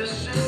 Christmas.